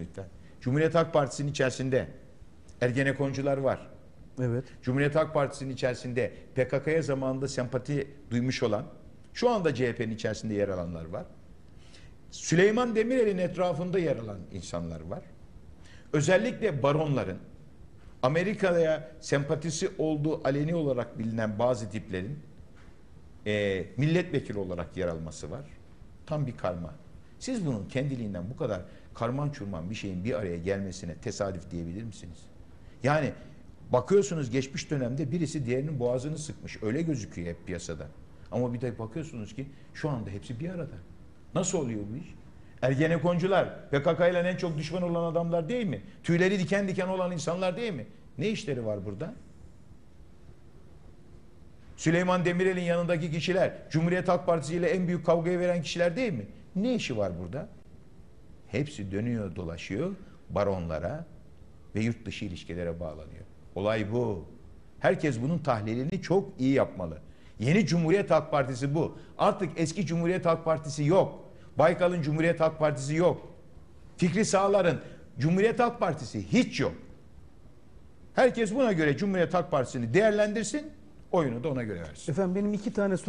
lütfen. Cumhuriyet Halk Partisi'nin içerisinde Ergenekoncular var. Evet. Cumhuriyet Halk Partisi'nin içerisinde PKK'ya zamanında sempati duymuş olan, şu anda CHP'nin içerisinde yer alanlar var. Süleyman Demirel'in etrafında yer alan insanlar var. Özellikle baronların, Amerika'ya sempatisi olduğu aleni olarak bilinen bazı tiplerin e, milletvekili olarak yer alması var. Tam bir karma. Siz bunun kendiliğinden bu kadar karman çurman bir şeyin bir araya gelmesine tesadüf diyebilir misiniz? Yani bakıyorsunuz geçmiş dönemde birisi diğerinin boğazını sıkmış. Öyle gözüküyor hep piyasada. Ama bir de bakıyorsunuz ki şu anda hepsi bir arada. Nasıl oluyor bu iş? Ergenekoncular PKK ile en çok düşman olan adamlar değil mi? Tüyleri diken diken olan insanlar değil mi? Ne işleri var burada? Süleyman Demirel'in yanındaki kişiler Cumhuriyet Halk Partisi ile en büyük kavgayı veren kişiler değil mi? Ne işi var burada? Hepsi dönüyor dolaşıyor baronlara ve yurt dışı ilişkilere bağlanıyor. Olay bu. Herkes bunun tahlilini çok iyi yapmalı. Yeni Cumhuriyet Halk Partisi bu. Artık eski Cumhuriyet Halk Partisi yok. Baykal'ın Cumhuriyet Halk Partisi yok. Fikri Sağlar'ın Cumhuriyet Halk Partisi hiç yok. Herkes buna göre Cumhuriyet Halk Partisi'ni değerlendirsin, oyunu da ona göre versin. Efendim benim iki tane sorum